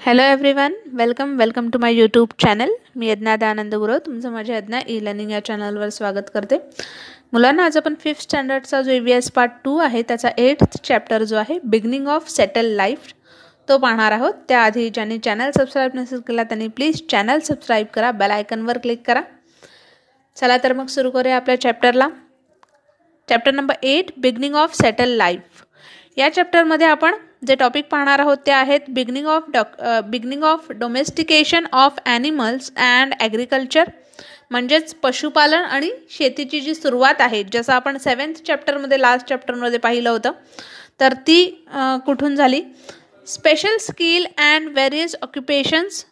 Hello everyone welcome welcome to my YouTube channel मी यज्ञा दयानंद गुरव. तुमचं माझ्या यज्ञा e learning या चॅनलवर स्वागत करते. मुलांना आज आपण फिफ्थ स्टँडर्डचा जो E V S part two आहे त्याचा एट्थ चॅप्टर जो आहे बिगनिंग ऑफ सेटल लाईफ तो पाहणार आहोत. त्याआधी ज्यांनी चॅनल सबस्क्राईब नसेल केला त्यांनी प्लीज चॅनल सबस्क्राईब करा बेल आयकनवर क्लिक करा. चला तर मग सुरू करूया आपल्या चॅप्टरला chapter number eight beginning of settle life या चॅप्टरमध्ये आपण जे टॉपिक पाहणार आहोत ते आहेत beginning of doc beginning of domestication of animals and agriculture म्हणजेच पशुपालन आणि शेतीची जी सुरुवात आहे जसं आपण सेवन्थ चॅप्टरमध्ये लास्ट चॅप्टरमध्ये पाहिलं होतं तर ती कुठून झाली? Special skill and various occupations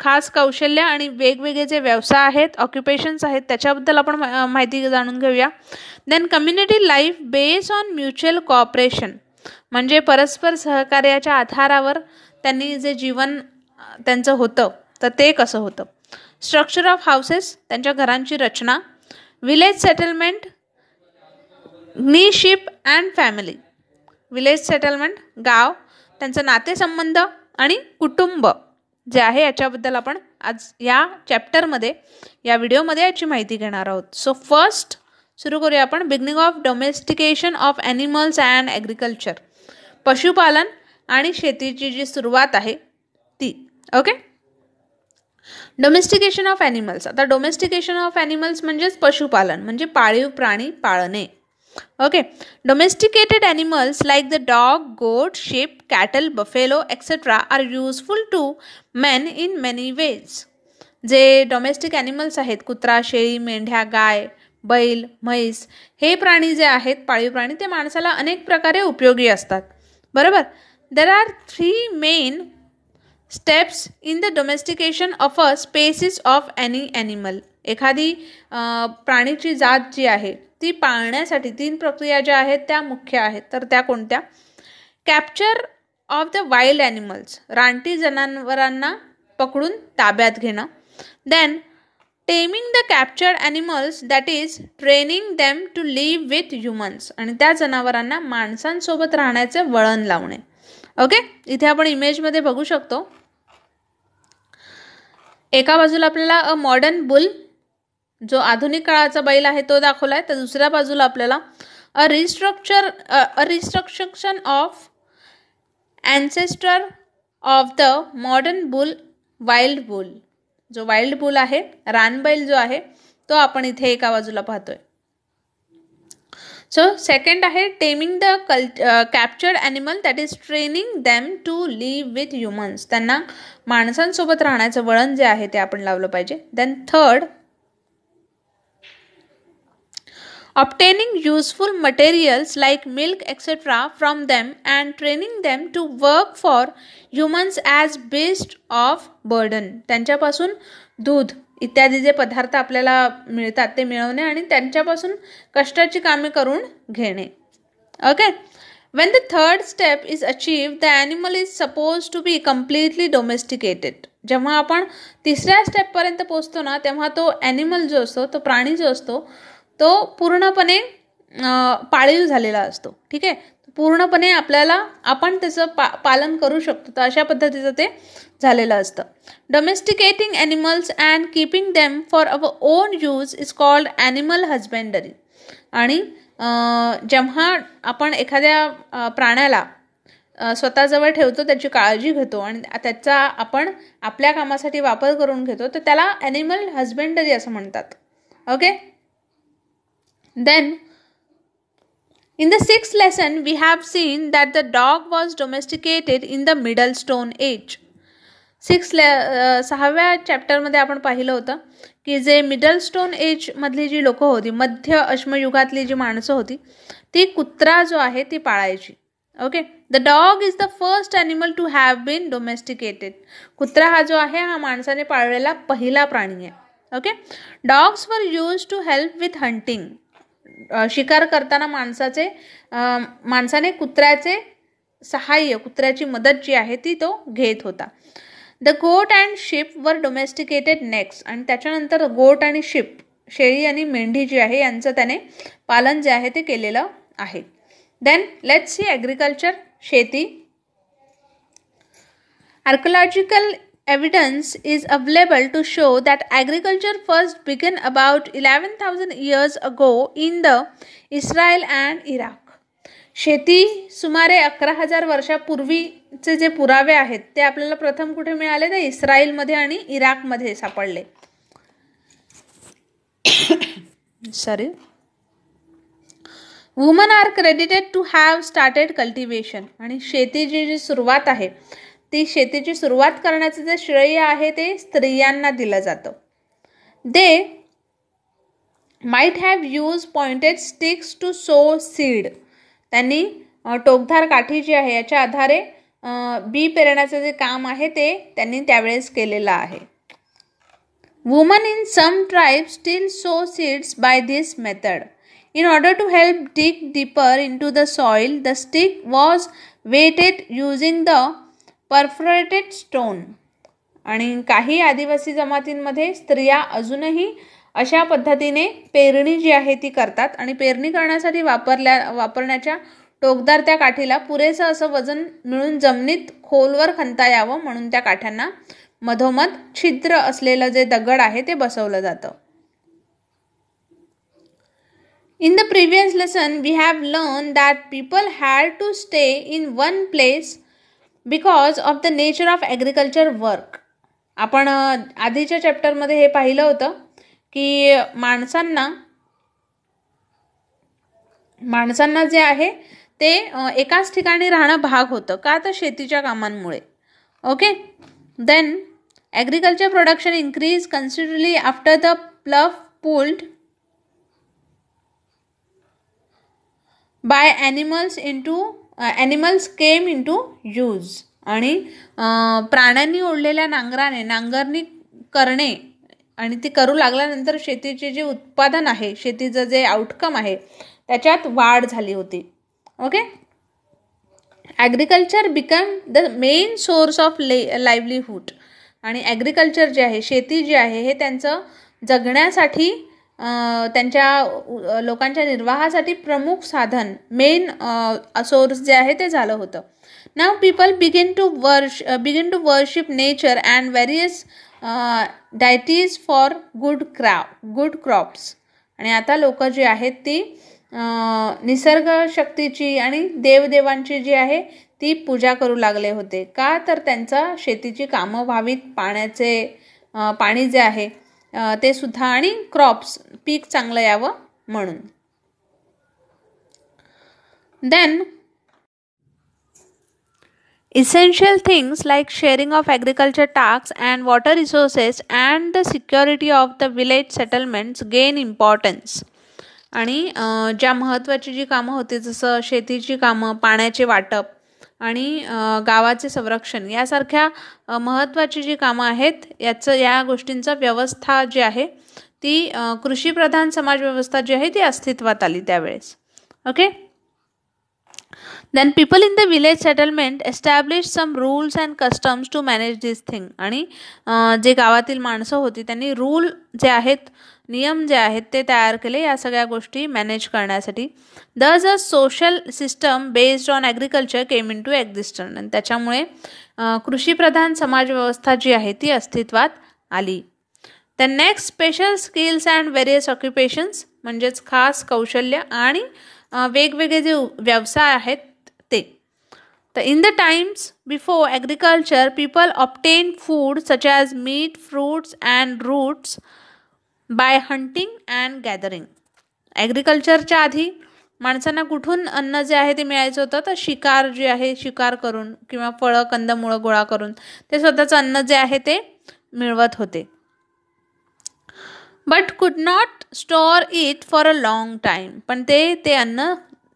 खास कौशल्य आणि वेगवेगळे जे व्यवसाय आहेत ऑक्युपेशन्स आहेत त्याच्याबद्दल आपण माहिती जाणून घेऊया. Then community life base on mutual cooperation म्हणजे परस्पर सहकार्याच्या आधारावर त्यांनी जे जीवन त्यांचं होतं तर ते कसं होतं? स्ट्रक्चर ऑफ हाऊसेस त्यांच्या घरांची रचना village settlement kinship and family village settlement गाव त्यांचं नातेसंबंध आणि कुटुंब जे आहे याच्याबद्दल आपण आज या चॅप्टरमध्ये या व्हिडिओमध्ये याची माहिती घेणार आहोत. सो फर्स्ट सुरू करूया आपण. Beginning of domestication of animals and agriculture पशुपालन आणि शेतीची जी सुरुवात आहे ती. ओके डोमेस्टिकेशन ऑफ ॲनिमल्स आता डोमेस्टिकेशन ऑफ ॲनिमल्स म्हणजेच पशुपालन म्हणजे पाळीव प्राणी पाळणे. Okay domesticated animals like the dog goat sheep cattle buffalo etcetera are useful to men in many ways जे डोमेस्टिक ॲनिमल्स आहेत कुत्रा शेळी मेंढ्या गाय बैल म्हैस हे प्राणी जे आहेत पाळीव प्राणी ते माणसाला अनेक प्रकारे उपयोगी असतात. बरोबर? There are three main steps in the domestication of a species of any animal एखादी प्राणीची जात जी आहे ती पाळण्यासाठी तीन प्रक्रिया ज्या आहेत त्या मुख्य आहेत. तर त्या कोणत्या? Capture of the wild animals रानटी जनावरांना पकडून ताब्यात घेणं. Then taming the captured animals that is training them to live with humans आणि त्या जनावरांना माणसांसोबत राहण्याचे वळण लावणे. ओके इथे आपण इमेजमध्ये बघू शकतो. एका बाजूला आपल्याला अ मॉडर्न बुल जो आधुनिक काळाचा बैल आहे तो दाखवला आहे तर दुसऱ्या बाजूला आपल्याला a restructure a restriction of ancestor of the modern bull wild bull जो वाईल्ड बुल आहे रानबैल जो आहे तो आपण इथे एका बाजूला पाहतोय. सो सेकंड आहे taming the cal captured animal that is training them to live with humans त्यांना माणसांसोबत राहण्याचं वळण जे आहे ते आपण लावलं पाहिजे. Then third obtaining useful materials like milk etc. from them and training them to work for humans as beast of burden. त्यांच्यापासून दूध इत्यादी जे पदार्थ आपल्याला मिळतात ते मिळवणे आणि त्यांच्यापासून कष्टाची कामे करून घेणे. Okay when the third step is achieve the animal is suppose to be completely domesticated जेव्हा आपण तिसऱ्या स्टेपपर्यंत पोचतो ना तेव्हा तो ॲनिमल जो असतो तो प्राणी जो असतो तो पूर्णपणे पाळीव झालेला असतो. ठीक आहे? पूर्णपणे आपल्याला आपण त्याचं पा पालन करू शकतो. तर अशा पद्धतीचं ते झालेलं असतं. Domesticating animals and keeping them for our own use is called animal husbandry आणि जेव्हा आपण एखाद्या प्राण्याला स्वतःजवळ ठेवतो त्याची काळजी घेतो आणि त्याचा आपण आपल्या कामासाठी वापर करून घेतो तर त्याला ॲनिमल हजबेंडरी असं म्हणतात. Okay Then, in the sixth lesson, we have seen that the dog was domesticated in the Middle Stone Age. Six ले uh, सहाव्या चॅप्टरमध्ये आपण पाहिलं होतं की जे मिडल स्टोन एजमधली जी लोकं होती मध्य अश्मयुगातली जी माणसं होती ती कुत्रा जो आहे ती पाळायची. Okay the dog is the first animal to have been domesticated कुत्रा हा जो आहे हा माणसाने पाळलेला पहिला प्राणी आहे. Okay dogs were used to help with hunting शिकार करताना माणसाचे माणसाने कुत्र्याचे सहाय्य कुत्र्याची मदत जी आहे ती तो घेत होता. The goat and sheep were domesticated next आणि त्याच्यानंतर गोट आणि शिप शेळी आणि मेंढी जी आहे यांचं त्याने पालन जे आहे ते केलेलं आहे. देन लेट्स सी ॲग्रिकल्चर शेती. Archaeological evidence is available to show that agriculture first began about 11,000 years ago in the Israel and Iraq. शेती सुमारे अकरा हजार वर्षापूर्वीचे जे पुरावे आहेत ते आपल्याला प्रथम कुठे मिळाले? तर इस्रायलमध्ये आणि इराकमध्ये सापडले. Sorry women are credited to have started cultivation आणि शेतीची जी सुरुवात आहे ती शेतीची सुरुवात करण्याचं जे श्रेय आहे ते स्त्रियांना दिलं जातं. They might have used pointed sticks to sow seed त्यांनी टोकधार काठी जी आहे याच्या आधारे बी पेरण्याचं जे काम आहे ते त्यांनी त्यावेळेस केलेलं आहे. Women in some tribe still sow seeds by this method in order to help dig deeper into the soil the stick was weighted using the perforated stone आणि काही आदिवासी जमातींमध्ये स्त्रिया अजूनही अशा पद्धतीने पेरणी जी आहे ती करतात. आणि पेरणी करण्यासाठी वापरल्या वापरण्याच्या टोकदार त्या काठीला पुरेसं असं वजन मिळून जमिनीत खोलवर खणता यावं म्हणून त्या काठ्यांना मधोमध छिद्र असलेलं जे दगड आहे ते बसवलं जातं. In the previous lesson we have learn that people had to stay in one place because of the nature of agriculture work आपण आधीच्या चॅप्टरमध्ये हे पाहिलं होतं की माणसांना माणसांना जे आहे ते एकाच ठिकाणी राहणं भाग होतं का तर शेतीच्या कामांमुळे. Okay then agriculture production increase considerably after the plough pulled by animals into animals came into use आणि प्राण्यांनी ओढलेल्या नांगराने नांगरणी करणे आणि ती करू लागल्यानंतर शेतीचे जे उत्पादन आहे शेतीचं जे आउटकम आहे त्याच्यात वाढ झाली होती. Okay agriculture become the main source of ले लाईव्हलीहूड आणि ॲग्रिकल्चर जे आहे शेती जी आहे हे त्यांचं जगण्यासाठी त्यांच्या लोकांच्या निर्वाहासाठी प्रमुख साधन मेन सोर्स जे आहे ते झालं होतं. Now people begin to worsh begin to worship nature and various deities for good cra good crops आणि आता लोक जी आहेत ती निसर्ग शक्तीची आणि देवदेवांची जी आहे ती पूजा करू लागले होते. का तर त्यांचा शेतीची कामं व्हावीत पाण्याचे पाणी जे आहे ते सुद्धा आणि क्रॉप्स पीक चांगलं यावं म्हणून. Then essential things like sharing of agriculture task and water resources and the security of the village settlements gain importance आणि ज्या महत्त्वाची जी कामं होती जसं शेतीची कामं पाण्याचे वाटप आणि गावाचे संरक्षण यासारख्या महत्त्वाची जी कामं आहेत याचं या गोष्टींचा व्यवस्था जी आहे ती कृषीप्रधान समाज व्यवस्था जी आहे ती अस्तित्वात आली त्यावेळेस. Okay? Then people in the village settlement establish some rules and customs to manage this thing आणि जे गावातील माणसं होती त्यांनी रूल जे आहेत नियम जे आहेत ते तयार केले या सगळ्या गोष्टी मॅनेज करण्यासाठी. Thus a social system based on agriculture came into existence आणि त्याच्यामुळे कृषीप्रधान समाजव्यवस्था जी आहे ती अस्तित्वात आली. The next special skills and various occupations म्हणजेच खास कौशल्य आणि वेगवेगळे जे व्यवसाय आहेत ते. तर in the times before agriculture people obtain food such as meat fruits and roots by hunting and gathering. ॲग्रिकल्चरच्या आधी माणसांना कुठून अन्न जे आहे ते मिळायचं होतं तर शिकार जे आहे शिकार करून किंवा फळं कंदमुळं गोळा करून ते स्वतःचं अन्न जे आहे ते मिळवत होते. But could not store it for a long time पण ते ते अन्न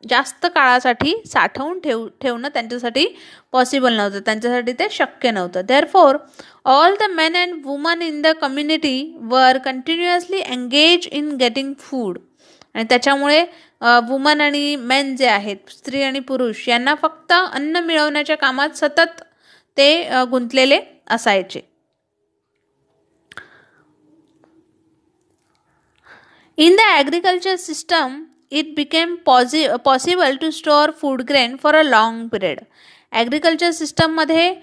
जास्त काळासाठी साठवून ठेव ठेवणं त्यांच्यासाठी पॉसिबल नव्हतं. त्यांच्यासाठी ते शक्य नव्हतं. Therefore all the men and women in the community were continuously engage in getting food आणि त्याच्यामुळे वुमन आणि मेन जे आहेत स्त्री आणि पुरुष यांना फक्त अन्न मिळवण्याच्या कामात सतत ते गुंतलेले असायचे. In the agriculture system it became possi- possible to store food grain for a long period. Agriculture सिस्टममध्ये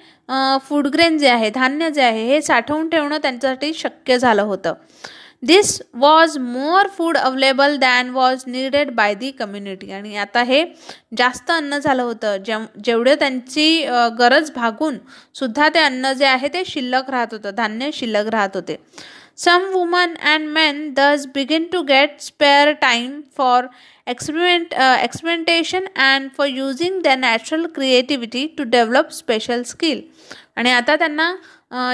फूड ग्रेन जे आहे धान्य जे आहे हे साठवून ठेवणं त्यांच्यासाठी शक्य झालं होतं. This was more food available than was needed by the community आणि आता हे जास्त अन्न झालं होतं. जेव जेवढं त्यांची गरज भागून सुद्धा ते अन्न जे आहे ते शिल्लक राहत होतं. धान्य शिल्लक राहत होते. Some woman and men begin begin to get spare time for uh, experimentation and for using their natural creativity to develop special skill आणि आता त्यांना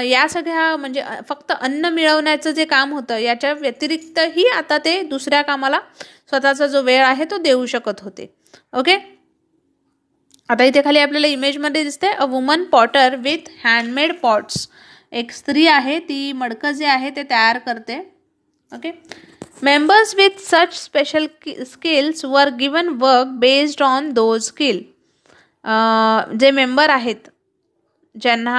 या सगळ्या म्हणजे फक्त अन्न मिळवण्याचं जे काम होतं याच्या व्यतिरिक्तही आता ते दुसऱ्या कामाला स्वतःचा जो वेळ आहे तो देऊ शकत होते. ओके आता इथे खाली आपल्याला इमेजमध्ये दिसते a woman potter with handmade pots एक स्त्री आहे ती मडकं जे आहे ते तयार करते. Okay members with such special skills were given work based on those skill जे मेंबर आहेत ज्यांना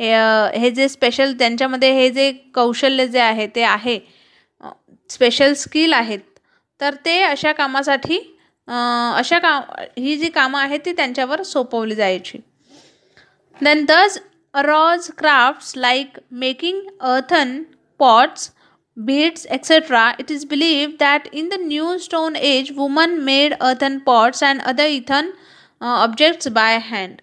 हे हे जे स्पेशल त्यांच्यामध्ये हे जे कौशल्य जे आहे ते आहे स्पेशल स्किल आहेत तर ते अशा कामासाठी अशा का ही जी कामं आहेत ती त्यांच्यावर सोपवली जायची. Then there rose crafts like making earthen pots beads, etc., it is believed that in the New Stone Age, women made earthen pots and other earthen uh, objects by hand.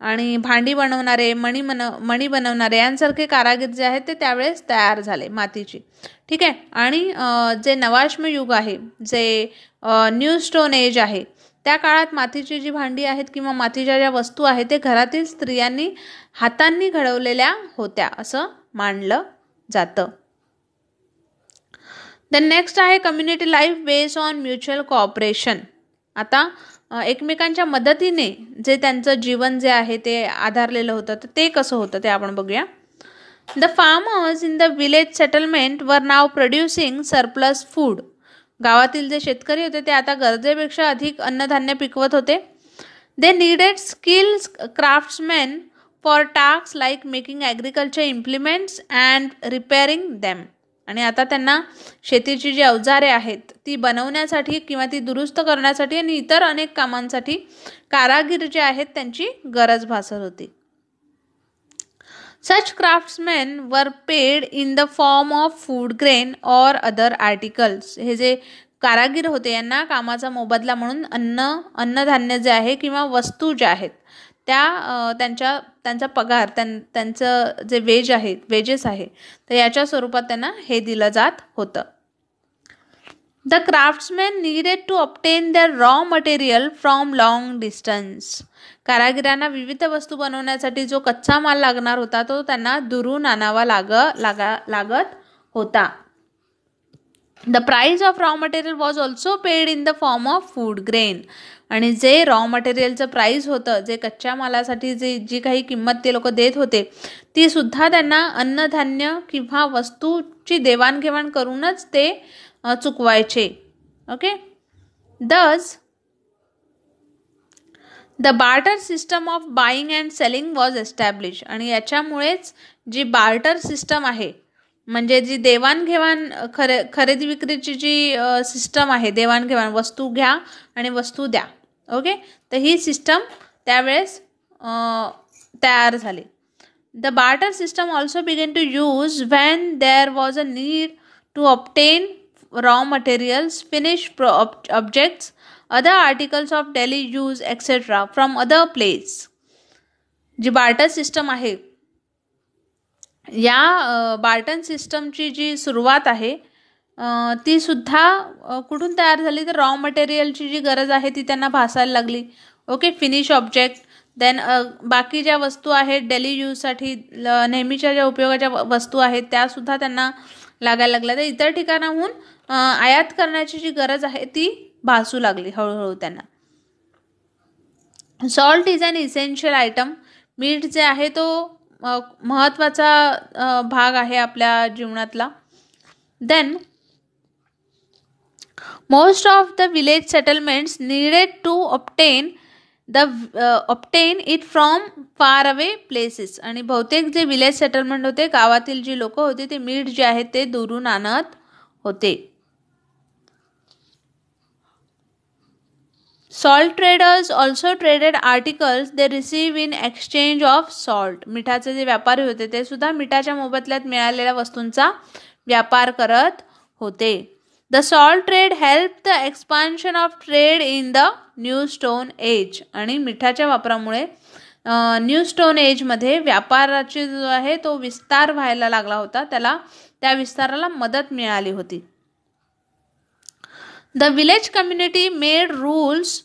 आणि भांडी बनवणारे मणी बन मणी बनवणारे यांसारखे कारागीर जे आहेत ते त्यावेळेस तयार झाले मातीची ठीक आहे आणि जे नवाश्म युग आहे जे न्यू स्टोन एज आहे त्या काळात मातीची जी भांडी आहेत किंवा मातीच्या ज्या वस्तू आहेत ते घरातील स्त्रियांनी हातांनी घडवलेल्या होत्या असं मानलं जातं. देन नेक्स्ट आहे community life based on mutual cooperation आता एकमेकांच्या मदतीने जे त्यांचं जीवन जे आहे ते आधारलेलं होतं तर ते कसं होतं ते आपण बघूया. The farmers in the village settlement were now producing surplus food गावातील जे शेतकरी होते ते आता गरजेपेक्षा अधिक अन्नधान्य पिकवत होते. They needed skills craftsman for task like making agriculture implements and repairing them आणि आता त्यांना शेतीची जी अवजारे आहेत ती बनवण्यासाठी किंवा ती दुरुस्त करण्यासाठी आणि इतर अनेक कामांसाठी कारागीर जे आहेत त्यांची गरज भासत होती. Such craftsmen were paid in the form of food grain or other articles हे जे कारागीर होते यांना कामाचा मोबदला म्हणून अन्न अन्नधान्य जे आहे किंवा वस्तू ज्या आहेत त्या त्यांच्या त्यांचा पगार त्यां त्यांचं जे वेज आहे वेजेस आहे तर याच्या स्वरूपात त्यांना हे दिलं जात होतं. The craftsmen needed to obtain the raw material from long distance कारागिरांना विविध वस्तू बनवण्यासाठी जो कच्चा माल लागणार होता तो त्यांना दुरून आणावा लाग लागा लागत होता. The price of raw material was also paid in the form of food grain आणि जे रॉ मटेरियलचं प्राईज होतं जे कच्च्या मालासाठी जे जी काही किंमत ते लोक देत होते ती सुद्धा त्यांना अन्नधान्य किंवा वस्तूची देवाणघेवाण करूनच ते चुकवायचे. Okay thus the barter system of buying and selling was establish आणि याच्यामुळेच जी बार्टर सिस्टम आहे म्हणजे जी देवाणघेवाण खरे खरेदी विक्रीची जी सिस्टम आहे देवाणघेवाण वस्तू घ्या आणि वस्तू द्या. ओके? तर ही सिस्टम त्यावेळेस तयार झाली. The barter system also began to use when there was a need to obtain raw materials finish pro objects other articles of daily use etcetera from other place G barter system आहे या Barton सिस्टमची जी सुरुवात आहे ती सुद्धा कुठून तयार झाली? तर रॉ मटेरियलची जी गरज आहे ती त्यांना भासायला लागली. ओके फिनिश ऑब्जेक्ट देन बाकी ज्या वस्तू आहेत डेली यूजसाठी नेहमीच्या ज्या उपयोगाच्या वस्तू आहेत त्यासुद्धा त्यांना लागायला लागल्या. तर इतर ठिकाणाहून आयात करण्याची जी गरज आहे ती भासू लागली हळूहळू त्यांना. Salt is an essential item मीठ जे आहे तो महत्त्वाचा भाग आहे आपल्या जीवनातला. Then most of the village settlements needed to obtain the obtain it from far away places आणि बहुतेक जे विलेज सेटलमेंट होते गावातील जी लोक होते ते मीठ जे आहेत ते दुरून आणत होते. Salt traders also traded articles they receive in exchange of salt मिठाचे जे व्यापारी होते ते सुद्धा मिठाच्या मोबदल्यात मिळालेल्या वस्तूंचा व्यापार करत होते. The salt trade help the expansion of trade in the new stone age आणि मिठाच्या वापरामुळे न्यू स्टोन एजमध्ये व्यापाराची जो आहे तो विस्तार व्हायला लागला होता. त्याला त्या विस्ताराला मदत मिळाली होती. The village community made rules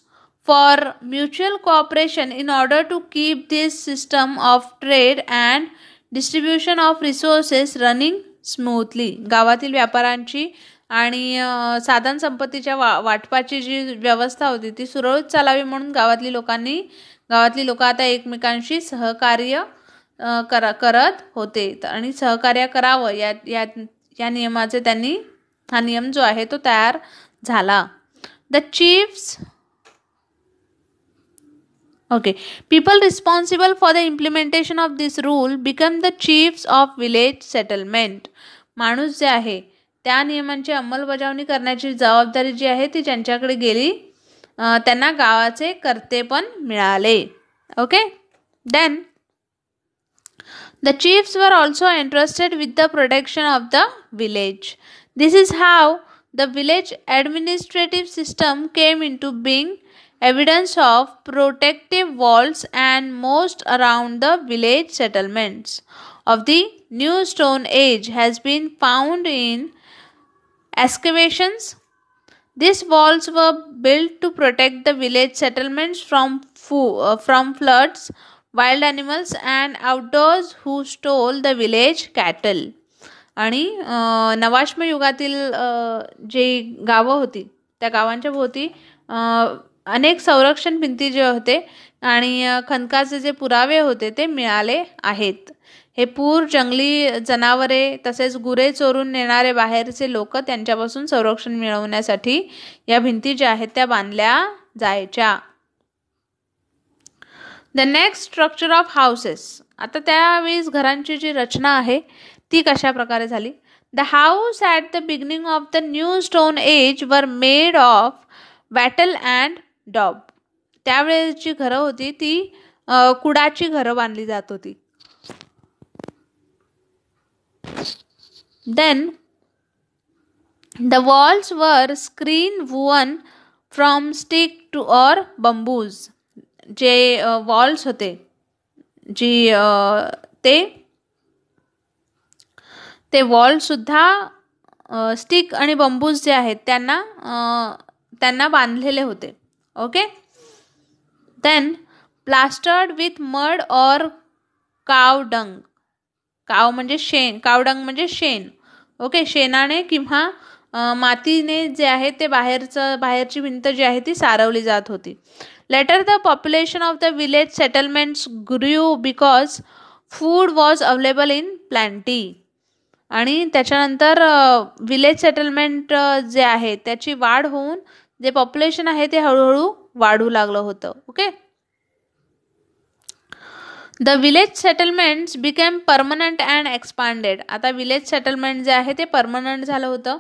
for mutual cooperation in order to keep this system of trade and distribution of resources running smoothly गावातील व्यापारांची आणि साधन संपत्तीच्या वा वाटपाची जी व्यवस्था होती ती सुरळीत चालावी म्हणून गावातली लोकांनी गावातली लोक आता एकमेकांशी सहकार्य करा करत होते. आणि सहकार्य करावं या या या नियमाचे त्यांनी हा नियम जो आहे तो तयार झाला. The chiefs okay. People responsible for the implementation of this rule become the chiefs of village settlement. माणूस जे आहे त्या नियमांची अंमलबजावणी करण्याची जबाबदारी जी आहे ती ज्यांच्याकडे गेली त्यांना गावाचे कर्ते पण मिळाले. Okay then the chiefs were also interested with the protection of the village this is how the village administrative system came into being evidence of protective walls and most around the village settlements. Of the new stone age has been found in excavations these walls were built to protect the village settlements from, uh, from floods, wild animals and outdoors who stole the village cattle. आणि नवाश्म युगातील जे गावं होती त्या गावांच्या भोवती अनेक संरक्षण भिंती जे होते आणि खनकाचे जे पुरावे होते ते मिळाले आहेत हे पूर जंगली जनावरे तसेच गुरे चोरून नेणारे बाहेरचे लोक त्यांच्यापासून संरक्षण मिळवण्यासाठी या भिंती ज्या आहेत त्या बांधल्या जायच्या. The next structure of houses आता त्यावेळेस घरांची जी रचना आहे ती कशा प्रकारे झाली? The house at the beginning of the new stone age were made of wattle and daub त्यावेळेस जी घरं होती ती कुडाची घरं बांधली जात होती. Then the walls were screen woven from stick to or bamboos. जे वॉल्स होते जी ते ते वॉलसुद्धा स्टिक आणि बंबूज जे आहेत त्यांना त्यांना बांधलेले होते. Okay then plastered with mud or cow dung cow म्हणजे शेण कावडंग म्हणजे शेण. ओके शेणाने किंवा मातीने जे आहे ते बाहेरचं बाहेरची भिंत जी आहे ती सारवली जात होती. Later the population of the village settlements grew because food was available in plenty आणि त्याच्यानंतर विलेज सेटलमेंट जे आहे त्याची वाढ होऊन जे पॉप्युलेशन आहे ते हळूहळू वाढू लागलं होतं. Okay the village settlements became permanent and expanded आता विलेज सेटलमेंट जे आहे ते परमनंट झालं होतं.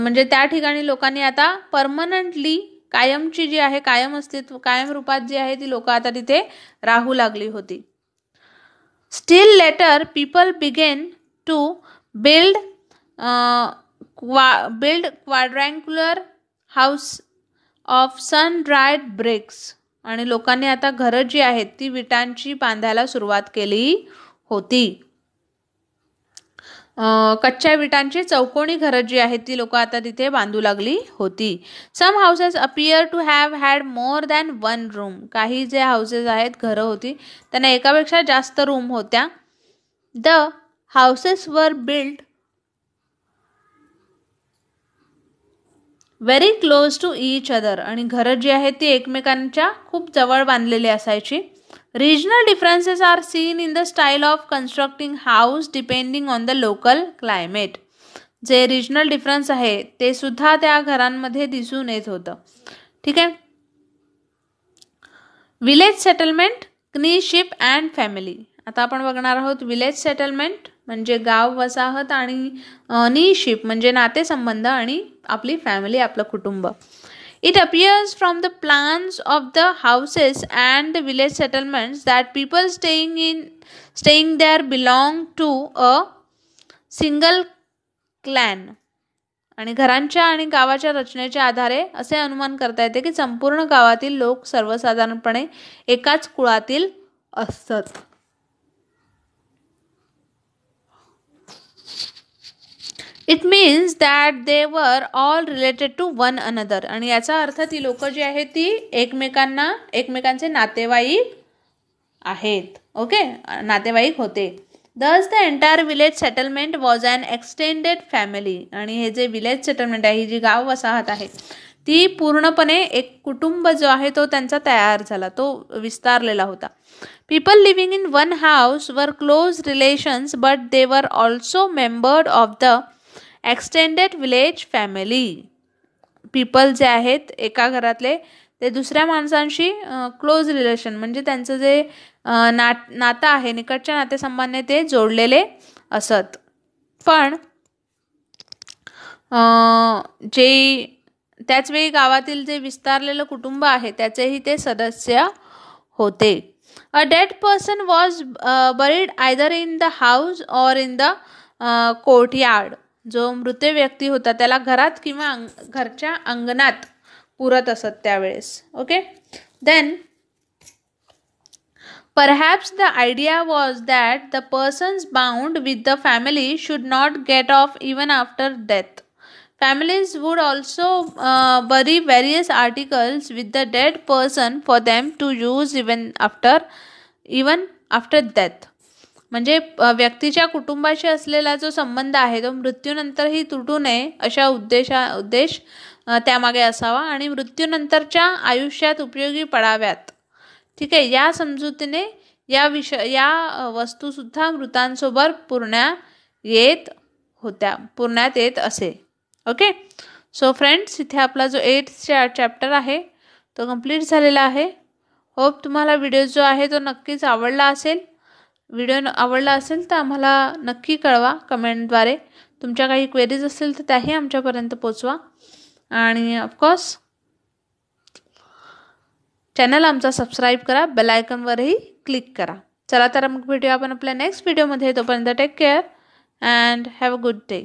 म्हणजे त्या ठिकाणी लोकांनी आता परमनंटली कायमची जी आहे कायम अस्तित्व कायम रूपात जी आहे ती लोक आता तिथे राहू लागली होती. Still later people began to build qua build quadrangular house of sun dried bricks आणि लोकांनी आता घरं जी आहेत ती विटांची बांधायला सुरुवात केली होती. कच्च्या विटांची चौकोनी घरं जी आहेत ती लोक आता तिथे बांधू लागली होती. Some houses appear to have had more than one room काही जे हाऊसेस आहेत घरं होती त्यांना एकापेक्षा जास्त रूम होत्या. The houses were built very close to each other आणि घरं जी आहेत ती एकमेकांच्या खूप जवळ बांधलेली असायची. Regional differences are seen in the style of constructing house depending on the local climate जे रिजनल डिफरन्स आहे ते सुद्धा त्या घरांमध्ये दिसून येत होतं. ठीक आहे? Village settlement kinship and family आता आपण बघणार आहोत विलेज सेटलमेंट म्हणजे गाव वसाहत आणि निशिप म्हणजे नातेसंबंध आणि आपली फॅमिली आपलं कुटुंब It appears from the plans of the houses and the village settlements that people staying in staying there belong to a single clan. आणि घरांच्या आणि गावाच्या रचनेच्या आधारे असे अनुमान करता येते की संपूर्ण गावातील लोक सर्वसाधारणपणे एकाच कुळातील असतात it means that they were all related to one another आणि याचा अर्थ ती लोक जी आहेत ती एकमेकांना एकमेकांचे नातेवाईक आहेत. ओके नातेवाईक होते. Thus the entire village settlement was an extended family आणि हे जे विलेज सेटलमेंट आहे ही जी गाव वसाहत आहे ती पूर्णपणे एक कुटुंब जो आहे तो त्यांचा तयार झाला. तो विस्तारलेला होता. People living in one house were close relations but they were also members of the extended village family people जे आहेत एका घरातले ते दुसऱ्या माणसांशी क्लोज रिलेशन म्हणजे त्यांचं जे ना नातं आहे निकटच्या नातेसंबंधाने ते जोडलेले असत. पण जे त्याचवेळी गावातील जे विस्तारलेलं कुटुंब आहे त्याचेही ते सदस्य होते. A dead person was buried either in the house or in the courtyard जो मृत व्यक्ती होता त्याला घरात किंवा अंग घरच्या अंगणात पुरत असत त्यावेळेस. Okay then perhaps the idea was that the persons bound with the family should not get off even after death families would also bury various articles with the dead person for them to use even after even after death म्हणजे व्यक्तीच्या कुटुंबाशी असलेला जो संबंध आहे तो मृत्यूनंतरही तुटू नये अशा उद्देशा उद्देश त्यामागे असावा आणि मृत्यूनंतरच्या आयुष्यात उपयोगी पडाव्यात. ठीक आहे या समजुतीने या विषय या वस्तूसुद्धा मृतांसोबत पुरण्या येत होत्या पुरण्यात येत असे. ओके? सो फ्रेंड्स इथे आपला जो एट चॅप्टर आहे तो कंप्लीट झालेला आहे. होप तुम्हाला व्हिडिओ जो आहे तो नक्कीच आवडला असेल. व्हिडिओ आवडला असेल तर आम्हाला नक्की कळवा कमेंटद्वारे. तुमच्या काही क्वेरीज असतील तर त्याही आमच्यापर्यंत पोचवा. आणि ऑफकोर्स चॅनल आमचा सबस्क्राईब करा बेलायकनवरही क्लिक करा. चला तर मग भेटूया आपण आपल्या नेक्स्ट व्हिडिओमध्ये तोपर्यंत take care and have a good day